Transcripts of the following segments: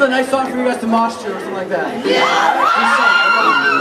is a nice song for you guys to mosh to or something like that. Yeah.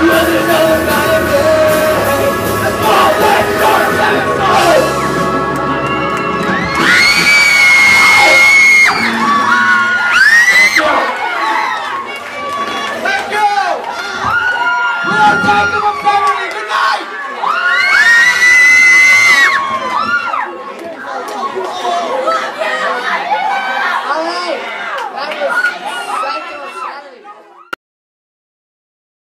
You're another guy.